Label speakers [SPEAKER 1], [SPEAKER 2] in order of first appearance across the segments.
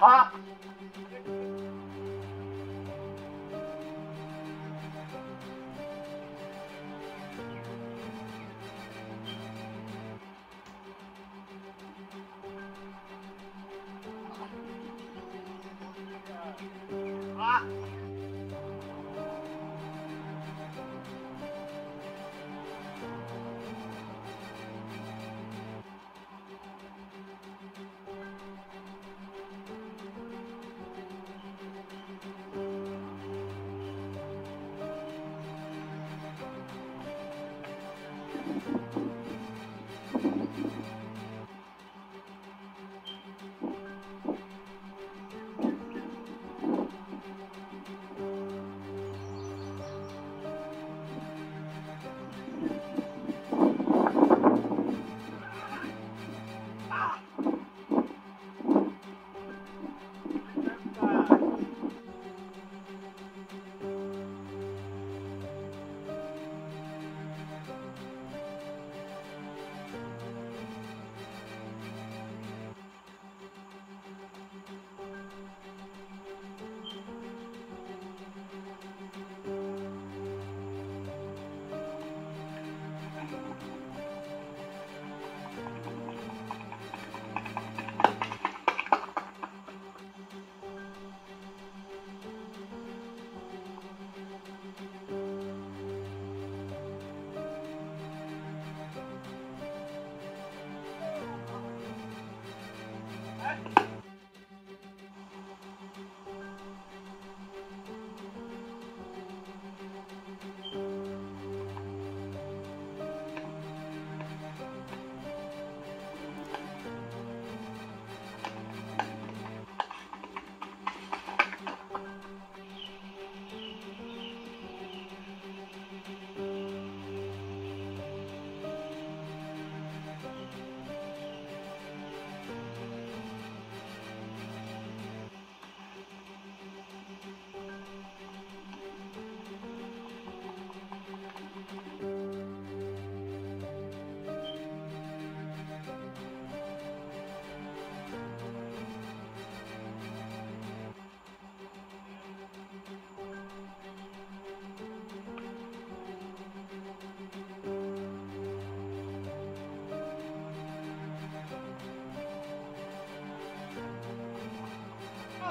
[SPEAKER 1] あっ。Thank you.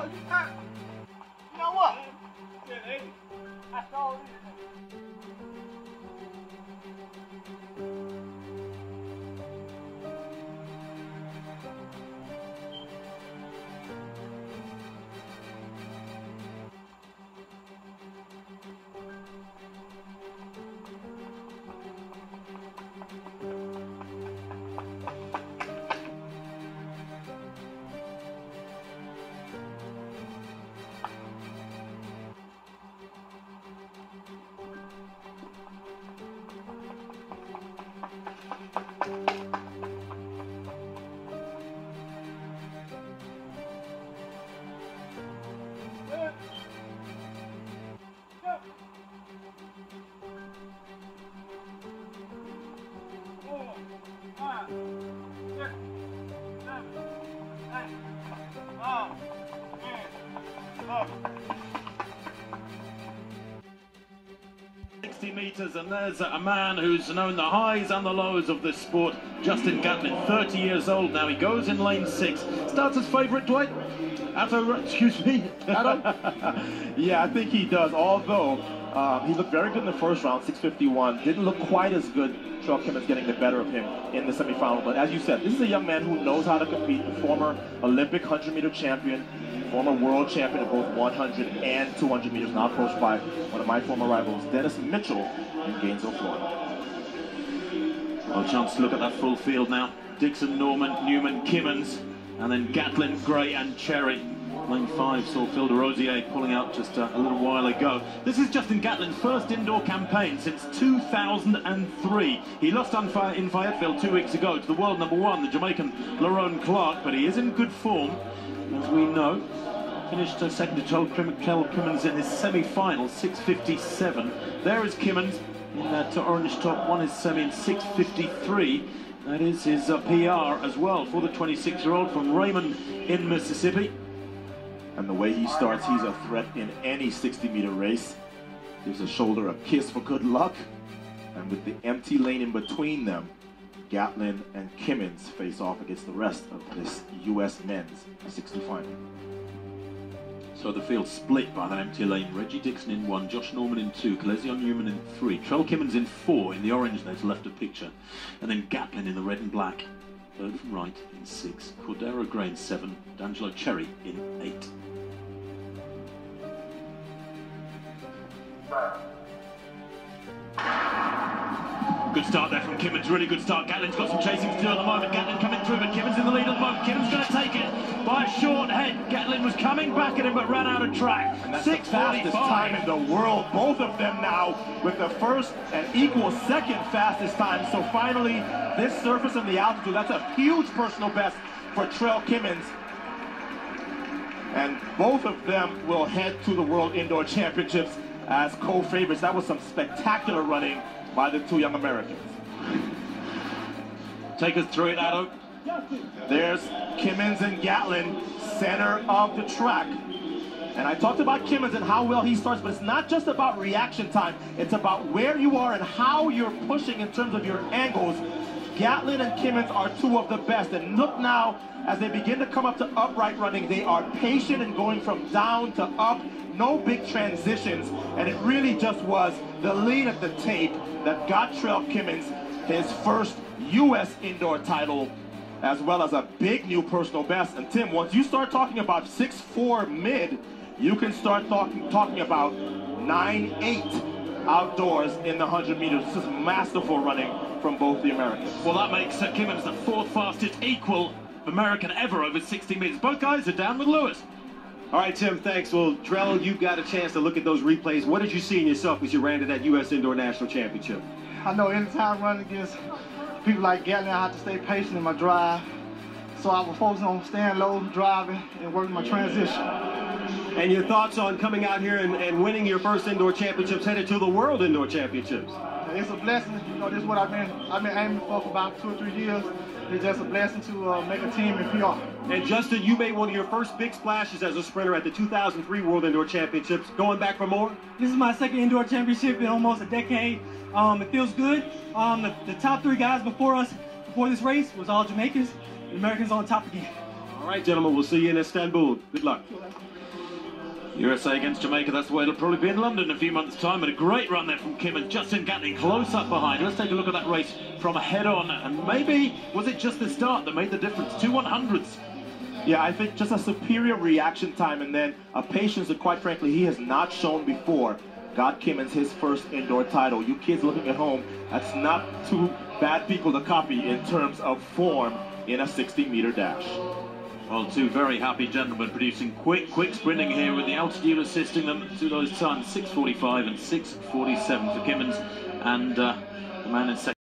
[SPEAKER 1] Oh, you
[SPEAKER 2] 60 metres, and there's a man who's known the highs and the lows of this sport, Justin Gatlin, 30 years old now. He goes in lane six. Starts his favourite, Dwight? After, excuse me, Adam?
[SPEAKER 3] Yeah, I think he does. Although um, he looked very good in the first round, 651. Didn't look quite as good. Charles Kimmons getting the better of him in the semifinal. But as you said, this is a young man who knows how to compete. A former Olympic 100 meter champion, former world champion of both 100 and 200 meters. Now approached by one of my former rivals, Dennis Mitchell, in Gainesville, Florida.
[SPEAKER 2] Well, chance to look at that full field now. Dixon, Norman, Newman, Kimmons, and then Gatlin, Gray, and Cherry. Lane 5 saw Phil de Rosier pulling out just uh, a little while ago. This is Justin Gatlin's first indoor campaign since 2003. He lost in Fayetteville two weeks ago to the world number one, the Jamaican Lerone Clarke, but he is in good form, as we know. Finished second to Joel Kim- Kel Kimmons in his semi-final, 6.57. There is Kimmons in that orange top, won his semi in 6.53. That is his uh, PR as well for the 26-year-old from Raymond in Mississippi.
[SPEAKER 3] And the way he starts, he's a threat in any 60-meter race. Gives a shoulder a kiss for good luck. And with the empty lane in between them, Gatlin and Kimmons face off against the rest of this U.S. men's 60 final.
[SPEAKER 2] So the field split by that empty lane. Reggie Dixon in one, Josh Norman in two, Kelezion Newman in three, Trell Kimmons in four in the orange there to left of picture, and then Gatlin in the red and black, third from right in six, Cordero Gray in seven, D'Angelo Cherry in eight. Good start there from Kimmons, really good start. Gatlin's got some chasing to do at the moment. Gatlin coming through, but Kimmons in the lead at the moment. Kimmons going to take it by a short head. Gatlin was coming back at him, but ran out of track.
[SPEAKER 3] And that's the fastest time in the world. Both of them now with the first and equal second fastest time. So finally, this surface and the altitude, that's a huge personal best for Trell Kimmons. And both of them will head to the World Indoor Championships as co-favorites. That was some spectacular running by the two young Americans.
[SPEAKER 2] Take us through it, Ato.
[SPEAKER 3] There's Kimmons and Gatlin, center of the track. And I talked about Kimmons and how well he starts, but it's not just about reaction time. It's about where you are and how you're pushing in terms of your angles. Gatlin and Kimmons are two of the best. And look now, as they begin to come up to upright running, they are patient and going from down to up. No big transitions. And it really just was the lead at the tape that got Trell Kimmons his first U.S. indoor title as well as a big new personal best. And Tim, once you start talking about 6'4 mid, you can start talking talking about 9'8 outdoors in the 100 meters. This is masterful running from both the Americans.
[SPEAKER 2] Well, that makes uh, Kimmons the fourth fastest equal American ever over 60 meters. Both guys are down with Lewis.
[SPEAKER 4] All right, Tim, thanks. Well, Trell, you got a chance to look at those replays. What did you see in yourself as you ran to that U.S. Indoor National Championship?
[SPEAKER 1] I know anytime running against people like Gatlin, I have to stay patient in my drive. So I was focusing on staying low, driving, and working my transition.
[SPEAKER 4] And your thoughts on coming out here and, and winning your first indoor championships, headed to the World Indoor Championships?
[SPEAKER 1] It's a blessing. You know, this is what I've been I've been aiming for for about two or three years. It's just a blessing to uh, make a team in PR.
[SPEAKER 4] And Justin, you made one of your first big splashes as a sprinter at the 2003 World Indoor Championships. Going back for more?
[SPEAKER 5] This is my second indoor championship in almost a decade. Um, it feels good. Um, the, the top three guys before us, before this race, was all Jamaicans. The Americans on top again.
[SPEAKER 4] All right, gentlemen, we'll see you in Istanbul. Good luck.
[SPEAKER 2] USA against Jamaica, that's the way it'll probably be in London in a few months' time. But a great run there from Kim and Justin Gatlin close up behind. Let's take a look at that race from head on. And maybe, was it just the start that made the difference? Two 100s.
[SPEAKER 3] Yeah, I think just a superior reaction time and then a patience that, quite frankly, he has not shown before. Got Kimmons his first indoor title. You kids looking at home, that's not too bad people to copy in terms of form in a 60-meter dash.
[SPEAKER 2] Well, two very happy gentlemen producing quick, quick sprinting here with the altitude assisting them to those times, 6.45 and 6.47 for Kimmons. And uh, the man in second.